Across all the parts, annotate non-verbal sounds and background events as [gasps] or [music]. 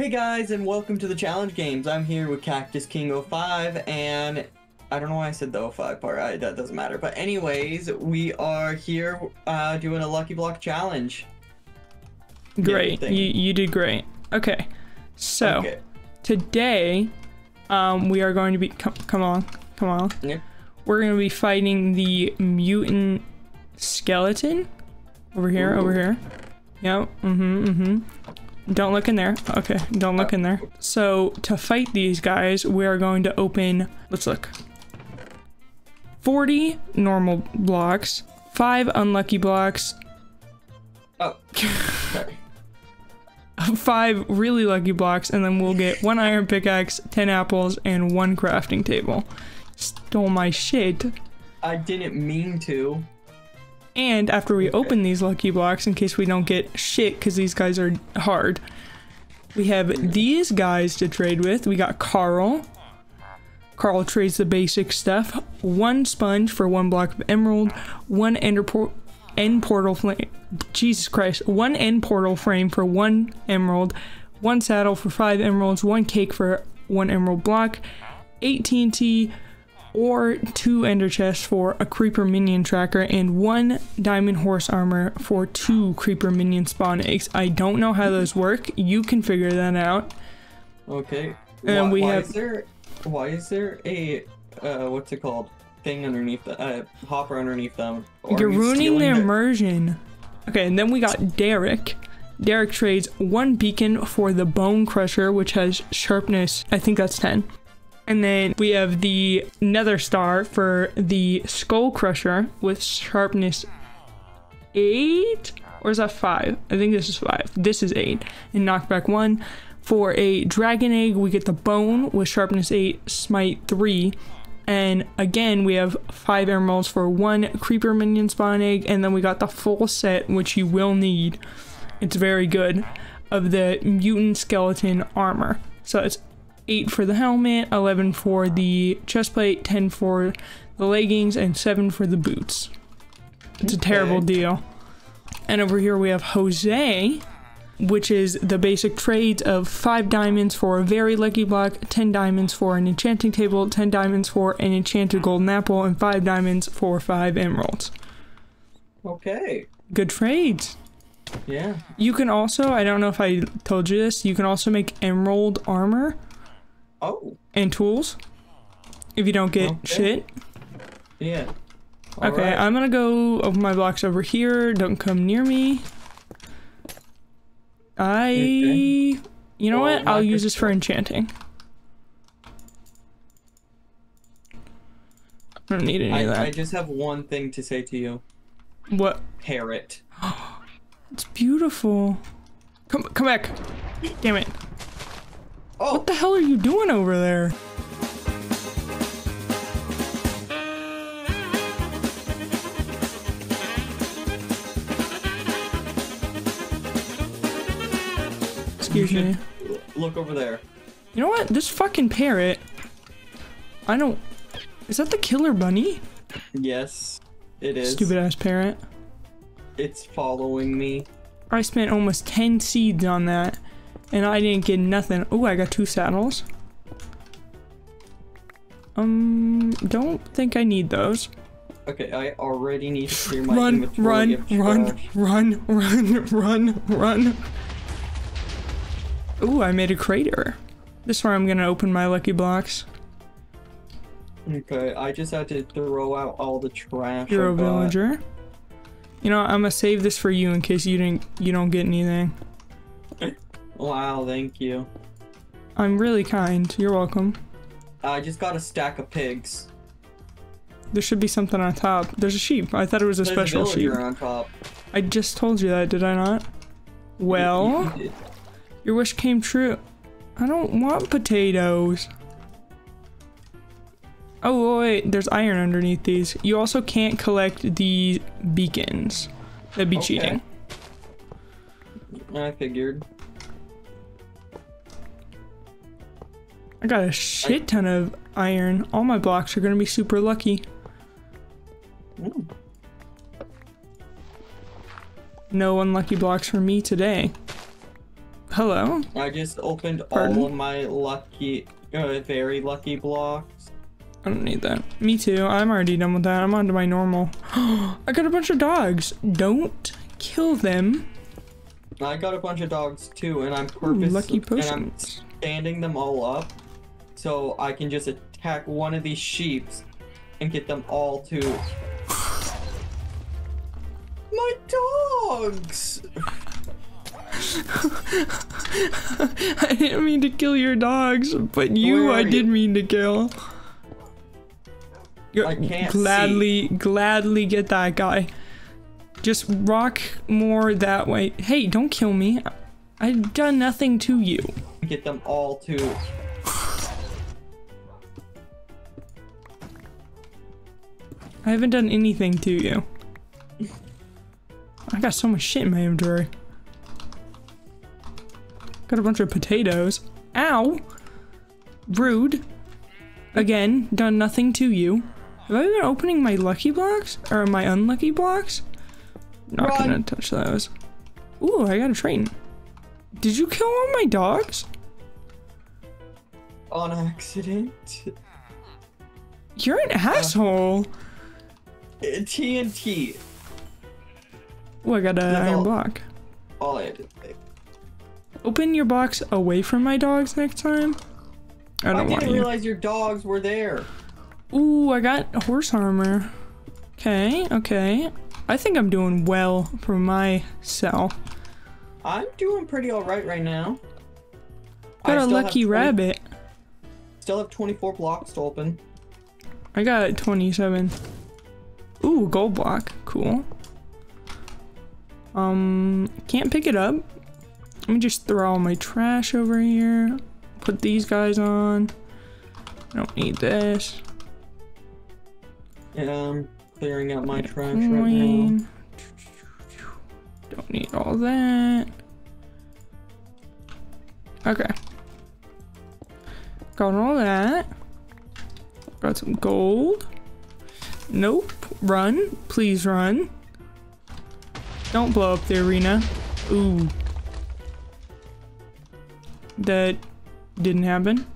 Hey guys, and welcome to the challenge games. I'm here with Cactus King 05, and I don't know why I said the 05 part. I, that doesn't matter. But anyways, we are here uh, doing a Lucky Block challenge. Great. You, you did great. Okay. So, Okay. today, um, we are going to be. Come, come on. Come on. Yeah. We're going to be fighting the mutant skeleton. Over here, over Ooh. here. Yep. Mm hmm. Don't look in there. Okay. Don't look uh, in there. So, to fight these guys, we are going to open. Let's look. 40 normal blocks, 5 unlucky blocks, Oh, sorry. [laughs] five really lucky blocks, and then we'll get one iron pickaxe, 10 apples, and one crafting table. Stole my shit. I didn't mean to. And after we Okay. open these lucky blocks, in case we don't get shit, because these guys are hard, we have these guys to trade with. We got Carl. Carl trades the basic stuff. One sponge for one block of emerald, one ender por- end portal flame. Jesus Christ. One end portal frame for one emerald, one saddle for five emeralds, one cake for one emerald block, 8 TNT, or two ender chests for a creeper minion tracker, and one diamond horse armor for two creeper minion spawn eggs. I don't know how those work. You can figure that out. Okay. And why, we why have- is there why is there a uh what's it called thing underneath the uh hopper underneath them? Or You're you ruining the their- immersion. Okay, and then we got Derek. Derek trades one beacon for the Bone Crusher, which has sharpness, I think that's 10. And then we have the Nether Star for the Skull Crusher with sharpness 8? Or is that 5? I think this is 5. This is 8. And knockback 1. For a Dragon Egg, we get the Bone with sharpness 8, smite 3. And again, we have five emeralds for one creeper minion spawn egg, and then we got the full set, which you will need. It's very good, of the mutant skeleton armor. So it's eight for the helmet, eleven for the chestplate, ten for the leggings, and seven for the boots. It's a terrible deal. And over here we have Jose, which is the basic trades of 5 diamonds for a very lucky block, 10 diamonds for an enchanting table, 10 diamonds for an enchanted golden apple, and 5 diamonds for 5 emeralds. Okay. Good trades. Yeah. You can also, I don't know if I told you this, you can also make emerald armor Oh, and tools if you don't get Okay. shit. yeah. Okay, Alright. I'm gonna go open my blocks over here. Don't come near me. I. Okay. You know Well, what? I'll use this this for enchanting. I don't need any I, of that. I just have one thing to say to you. What? Parrot. [gasps] It's beautiful. Come, come back. Damn it. Oh, What the hell are you doing over there? Excuse me. look over there. You know what? This fucking parrot. I don't. Is that the killer bunny? Yes, it is. Stupid ass parrot. It's following me. I spent almost 10 seeds on that and I didn't get nothing. Oh, I got two saddles. Um, don't think I need those. Okay, I already need to clear my Run, inventory run, of run, run, run, run, run. Ooh, I made a crater. This is where I'm gonna open my lucky blocks. Okay, I just had to throw out all the trash. You're I a got. villager. You know, I'm gonna save this for you in case you didn't you don't get anything. Wow, thank you. I'm really kind. You're welcome. I just got a stack of pigs. There should be something on top. There's a sheep. I thought it was a There's special a sheep. on top. I just told you that, did I not? Well, You your wish came true. I don't want potatoes. Oh, wait, there's iron underneath these. You also can't collect the beacons. That'd be Okay. cheating. I figured. I got a shit ton of iron. All my blocks are gonna be super lucky. Ooh. No unlucky blocks for me today. hello. I just opened Pardon? all of my lucky, uh, very lucky blocks. I don't need that. Me too. I'm already done with that. I'm on to my normal. [gasps] I got a bunch of dogs. Don't kill them. I got a bunch of dogs too, and I'm Ooh, purpose lucky and I'm standing them all up, so I can just attack one of these sheeps and get them all to. My dogs! [laughs] I didn't mean to kill your dogs, but you I are did mean to kill. You- I can't gladly, gladly get that guy. Just rock more that way. Hey, don't kill me. I've done nothing to you. Get them all to. I haven't done anything to you. I got so much shit in my inventory. Got a bunch of potatoes. Ow! Rude. Again, done nothing to you. Have I been opening my lucky blocks? Or my unlucky blocks? Not Run. gonna touch those. Ooh, I got a train. Did you kill all my dogs? On accident. You're an asshole. TNT. Oh, I got an iron block. All I had to say. Open your box away from my dogs next time. I I, don't want didn't you. realize your dogs were there. Ooh, I got horse armor. Okay, okay. I think I'm doing well for myself. I'm doing pretty alright right now. Got I a lucky 20 rabbit. Still have 24 blocks to open. I got 27. Ooh, gold block. Cool. Um, can't pick it up. Let me just throw all my trash over here. Put these guys on. I don't need this. Yeah, I'm clearing out my trash right now. Don't need all that. Okay. Got all that. Got some gold. Nope. Run. Please run. Don't blow up the arena. Ooh. That didn't happen.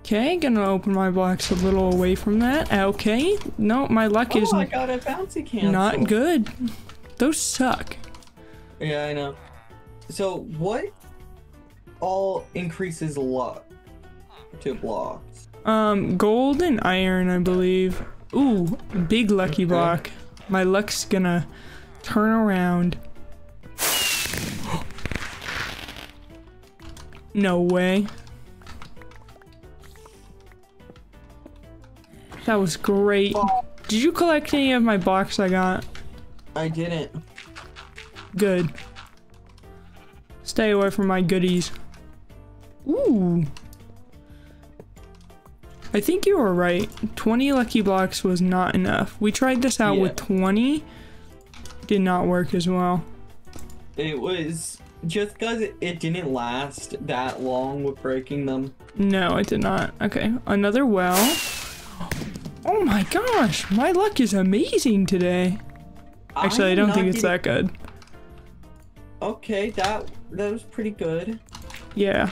Okay, gonna open my blocks a little away from that. Okay. No, my luck is Oh, I got a bouncy cancel. not good. Those suck. Yeah, I know. So, what all increases luck to blocks? Um, gold and iron, I believe. Ooh, big lucky block. My luck's gonna turn around. [gasps] no way. That was great. Did you collect any of my blocks I got? I didn't. Good. Stay away from my goodies. Ooh. I think you were right. 20 lucky blocks was not enough. We tried this out with 20. Did not work as well. It was just because it, didn't last that long with breaking them. No, it did not. Okay, another well. Oh my gosh, my luck is amazing today. Actually, I, I'm don't not think it's getting- that good. Okay, that that was pretty good. Yeah.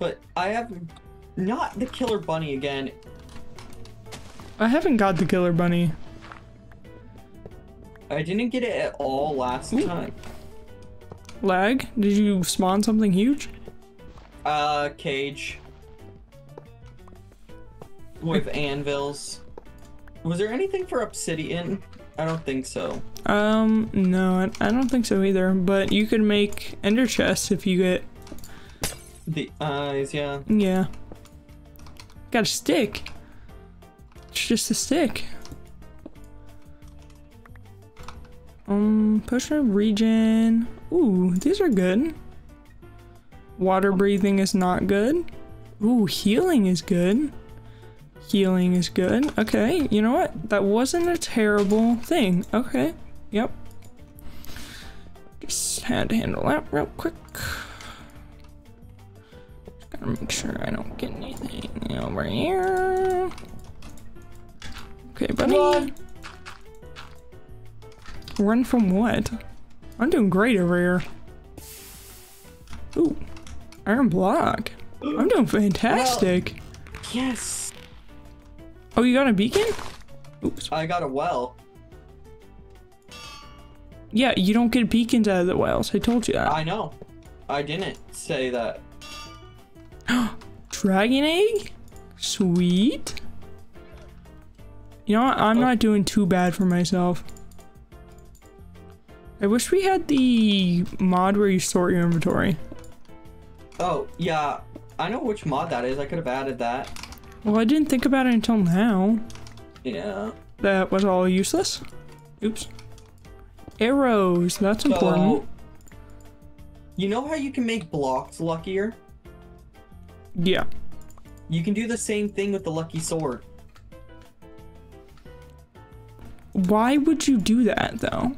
But I have not the killer bunny again. I haven't got the killer bunny. I didn't get it at all last Ooh. time. Lag? Did you spawn something huge? Uh, cage. With [laughs] anvils. Was there anything for obsidian? I don't think so. Um, no, I, I don't think so either. But you could make ender chests if you get, The eyes, yeah. yeah. Got a stick. It's just a stick. Um, potion regen. Ooh, these are good. Water breathing is not good. Ooh, healing is good. Healing is good. Okay, you know what? That wasn't a terrible thing. Okay, yep. Just had to handle that real quick. Make sure I don't get anything over here. Okay, buddy. Run. Run from what? I'm doing great over here. Ooh, iron block. I'm doing fantastic. Yes. oh, you got a beacon? Oops. I got a well. Yeah, you don't get beacons out of the wells. I told you that. I know. I didn't say that. Dragon egg? Sweet. You know what? I'm Oh. not doing too bad for myself. I wish we had the mod where you sort your inventory. Oh, yeah. I know which mod that is. I could have added that. Well, I didn't think about it until now. Yeah. That was all useless. Oops. Arrows, that's important. You know how you can make blocks luckier? Yeah. You can do the same thing with the lucky sword. Why would you do that though?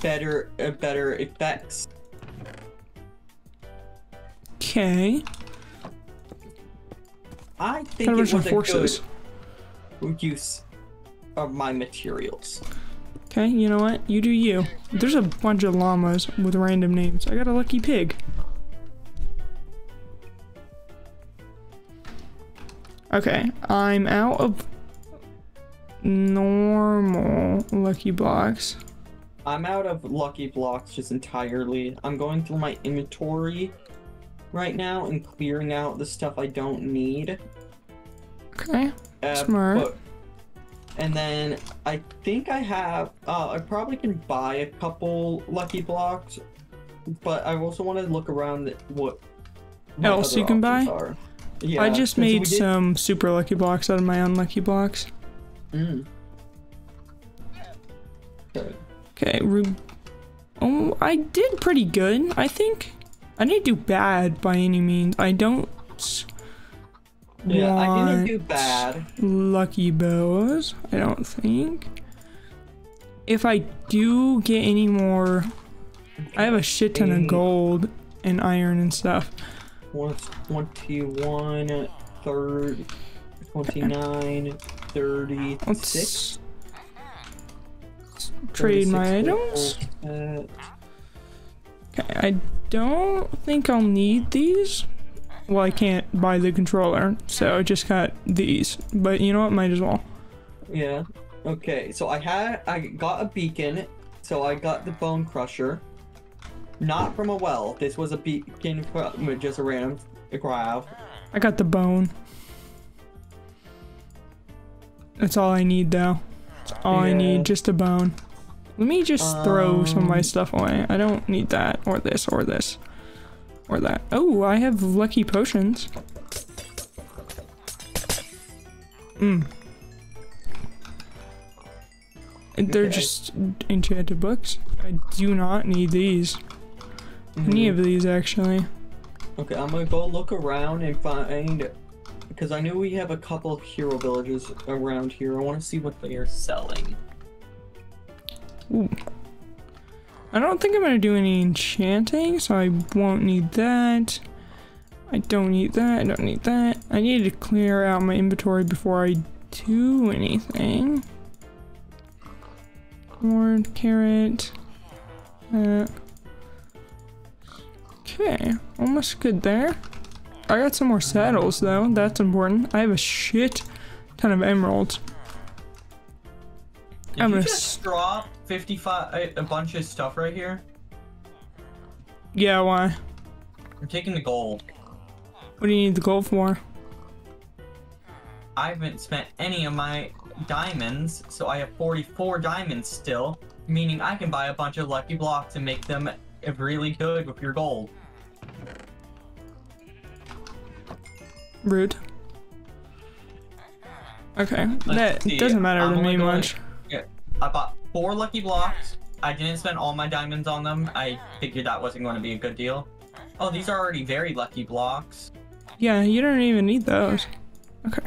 Better, uh, better effects. Okay. I think it was a forces. good use of my materials. Okay, you know what? You do you. There's a bunch of llamas with random names. I got a lucky pig. Okay, I'm out of normal lucky blocks. I'm out of lucky blocks just entirely. I'm going through my inventory right now and clearing out the stuff I don't need. Okay, Uh, Smart. but- and then I think I have. Uh, I probably can buy a couple lucky blocks, but I also want to look around at what Else you can buy? Are. Yeah, I just made some super lucky blocks out of my unlucky blocks. Mm. Okay. Okay, Ru- Oh, I did pretty good, I think. I didn't do bad by any means. I don't Yeah, I didn't do bad. lucky bows, I don't think. If I do get any more, I have a shit ton of gold and iron and stuff. One, 21, third, 29, 36. Let's trade my items. Okay, I don't think I'll need these. Well, I can't buy the controller, so I just got these. But you know what? Might as well. yeah. Okay, so I had I got a beacon, so I got the bone crusher. Not from a well. This was a beacon from just a random grab. I got the bone. That's all I need, though. That's all I need, just a bone. Let me just throw some of my Um, stuff away. I don't need that, or this, or this, or that. Oh, I have lucky potions. Mm. They're Okay. just enchanted books. I do not need these. Any of these, actually. Okay, I'm gonna go look around and find because I know we have a couple of hero villages around here. I want to see what they are selling. Ooh. I don't think I'm gonna do any enchanting, so I won't need that. I don't need that, I don't need that. I need to clear out my inventory before I do anything. Corn, carrot. Uh, okay, almost good there. I got some more saddles though, that's important. I have a shit ton of emeralds. Did I'm you gonna just drop 55 a, a bunch of stuff right here? Yeah, why? I'm taking the gold. What do you need the gold for? I haven't spent any of my diamonds, so I have 44 diamonds still, meaning I can buy a bunch of lucky blocks and make them really good with your gold. Rude. Okay, Let's that see, doesn't matter I'm to me much. I bought four lucky blocks. I didn't spend all my diamonds on them. I figured that wasn't going to be a good deal. Oh, these are already very lucky blocks. Yeah, you don't even need those. Okay.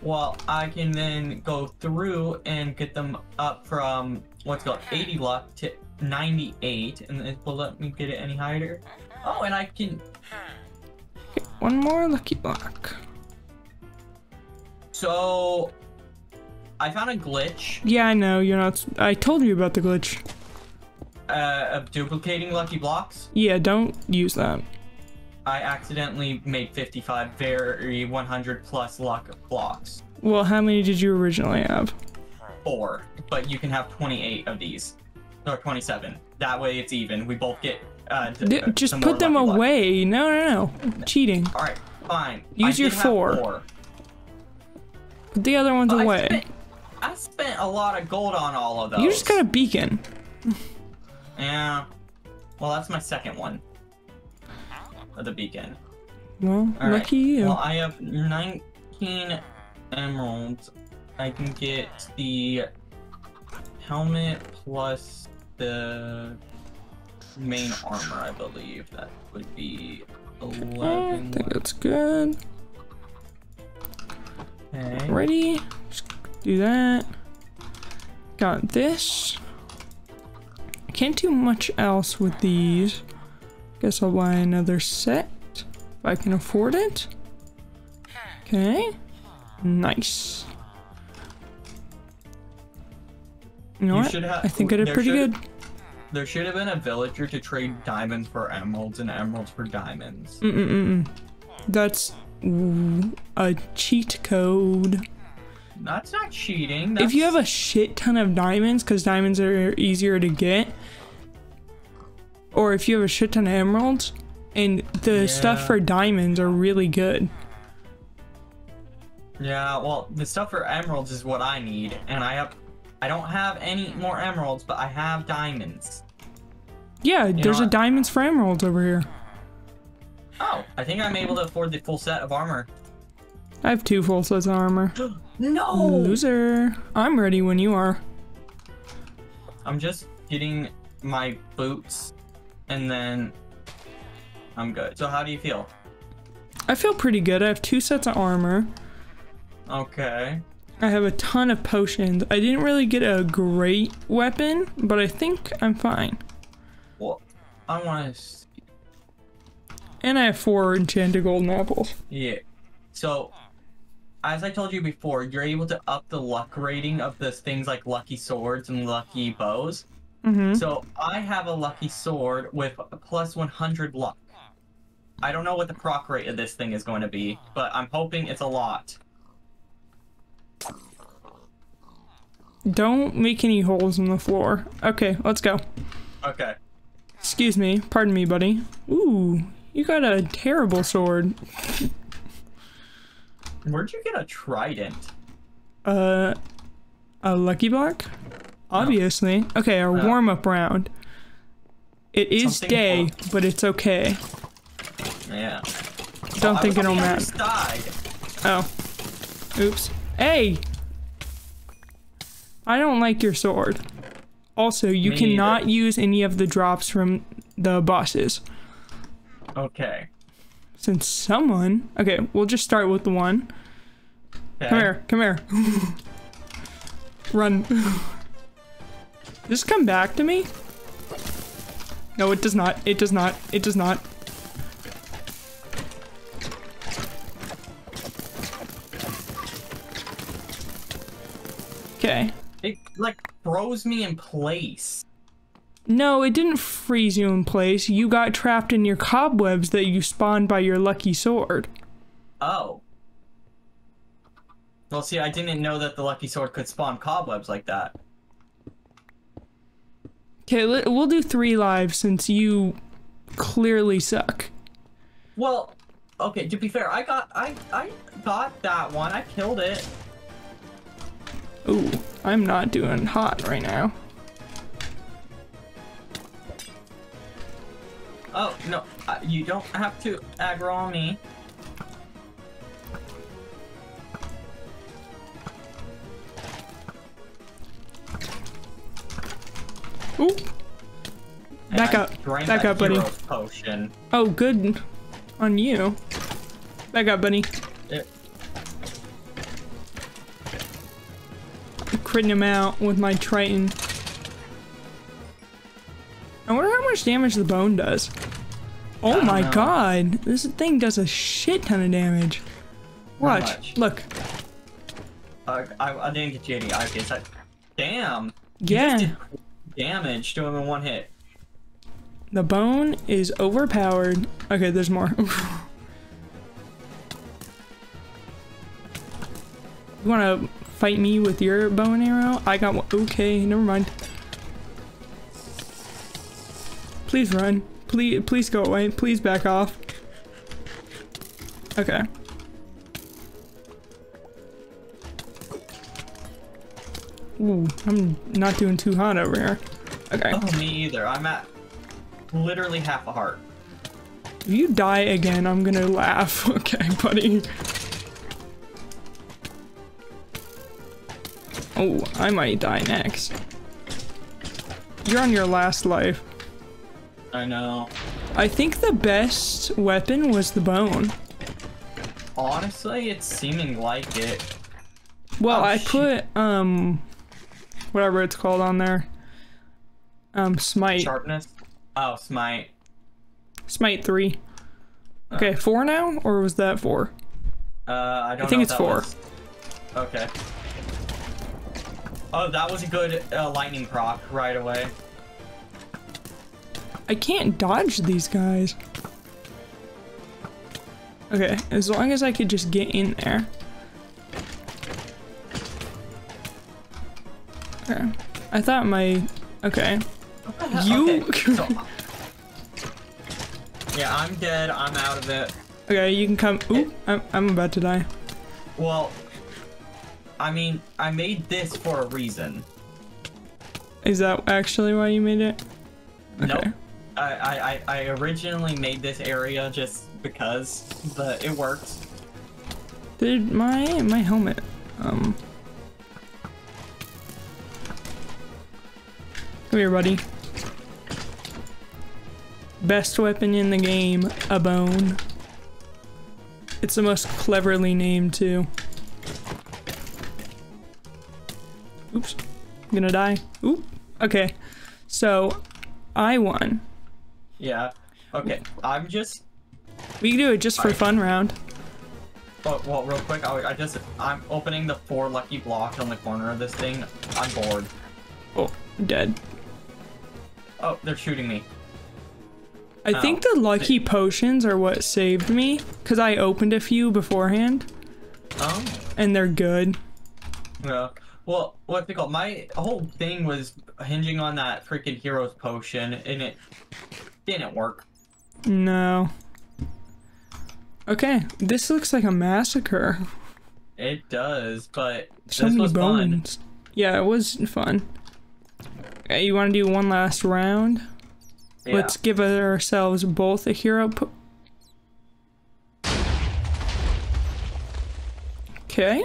Well, I can then go through and get them up from what's called 80 luck to 98, and it will let me get it any higher. Oh, and I can. One more lucky block. So, I found a glitch. Yeah, I know, you're not. I told you about the glitch. uh, of duplicating lucky blocks, Yeah, don't use that. I accidentally made 55 very 100 plus luck blocks. Well, how many did you originally have? Four, but you can have 28 of these, or 27. That way it's even. We both get. Uh, d- uh, just put them away. No, no, no. Cheating. All right, fine. Use I your have four. Put the other ones But I away. spent, I spent a lot of gold on all of those. You just got a beacon. Yeah. Well, that's my second one. The beacon. Well, All right. lucky you. Well, I have 19 emeralds. I can get the helmet plus the main armor, I believe. That would be 11. I think that's good. Okay. Ready? Just do that. Got this. Can't do much else with these. Guess I'll buy another set if I can afford it. Okay. Nice. You know You what? should have- I think I did pretty should- good. There should have been a villager to trade hmm. diamonds for emeralds and emeralds for diamonds. Mm-mm-mm. That's a cheat code. That's not cheating. If you have a shit ton of diamonds, because diamonds are easier to get, or if you have a shit ton of emeralds, and the stuff for diamonds are really good. Yeah, well, the stuff for emeralds is what I need, and I have, I don't have any more emeralds, but I have diamonds. Yeah, there's a diamonds for emeralds over here. Oh, I think I'm able to afford the full set of armor. I have two full sets of armor. [gasps] no! Loser. I'm ready when you are. I'm just getting my boots, and then I'm good. So how do you feel? I feel pretty good. I have two sets of armor. Okay. I have a ton of potions. I didn't really get a great weapon, but I think I'm fine. Well, I want to. And I have four enchanted golden apples. Yeah. So, as I told you before, you're able to up the luck rating of the things like lucky swords and lucky bows. Mm-hmm. So I have a lucky sword with a plus 100 luck. I don't know what the proc rate of this thing is going to be, but I'm hoping it's a lot. Don't make any holes in the floor. Okay, let's go. Okay. Excuse me. Pardon me, buddy. Ooh, you got a terrible sword. Where'd you get a trident? Uh, a lucky block? Obviously. Okay, our Oh. warm-up round. It is Something day, wrong. but it's okay. Yeah. Don't I think it'll matter. Oh. Oops. Hey! I don't like your sword. Also, you Me cannot neither. use any of the drops from the bosses. Okay. Since someone. Okay, we'll just start with the one. okay. Come here, come here. Run. Just come back to me? No, it does not. It does not. It does not. Okay. It like froze me in place. No, it didn't freeze you in place. You got trapped in your cobwebs that you spawned by your lucky sword. Oh. Well, see, I didn't know that the lucky sword could spawn cobwebs like that. Okay, we'll do three lives since you clearly suck. Well, okay. To be fair, I got I I got that one. I killed it. Ooh, I'm not doing hot right now. Oh no, uh, you don't have to aggro me. Ooh. Back up. Back up, buddy. Potion. Oh, good on you. Back up, buddy. Critting him out with my trident. I wonder how much damage the bone does. Oh my know. god, this thing does a shit ton of damage. Watch, look. uh, I, I didn't get you any. I guess I. Damn. Yeah. damage to him in one hit. The bone is overpowered. Okay, there's more. [laughs] you wanna fight me with your bow and arrow? I got one. Okay, never mind. Please run. Please, please go away. Please back off. Okay. Ooh, I'm not doing too hot over here. Okay. Oh, me either. I'm at literally half a heart. If you die again, I'm gonna laugh. [laughs] Okay, buddy. Oh, I might die next. You're on your last life. I know. I think the best weapon was the bone. Honestly, it's seeming like it. Well, Oh, I put, um, whatever it's called on there. Um, Smite. Sharpness. Oh, smite. Smite 3. Okay, 4 now? Or was that 4? Uh, I don't. I think it's that four. was- Okay. Oh, that was a good uh, lightning proc right away. I can't dodge these guys. Okay, as long as I could just get in there. Okay. I thought my... Okay. [laughs] You- Okay, [laughs] so- yeah, I'm dead. I'm out of it. Okay, you can come... Ooh, I'm, I'm about to die. Well, I mean, I made this for a reason. Is that actually why you made it? Nope. Okay. I, I, I- I originally made this area just because but it worked. Did my my helmet um Come here, buddy. Best weapon in the game, a bone. It's the most cleverly named too. I'm gonna die. Oop. Okay. So I won. Yeah. Okay. I'm just. We can do it just for Alright. fun round. Oh, well, real quick, I, I just I'm opening the four lucky blocks on the corner of this thing. I'm bored. Oh, dead. Oh, they're shooting me. I think the lucky potions are what saved me because I opened a few beforehand Oh. and they're good. Yeah. Well, what's it called? My whole thing was hinging on that freaking hero's potion, and it didn't work. No. Okay, this looks like a massacre. It does, but So this was fun. bones. Yeah, it was fun. Okay, you want to do one last round? Yeah. Let's give ourselves both a hero. Okay.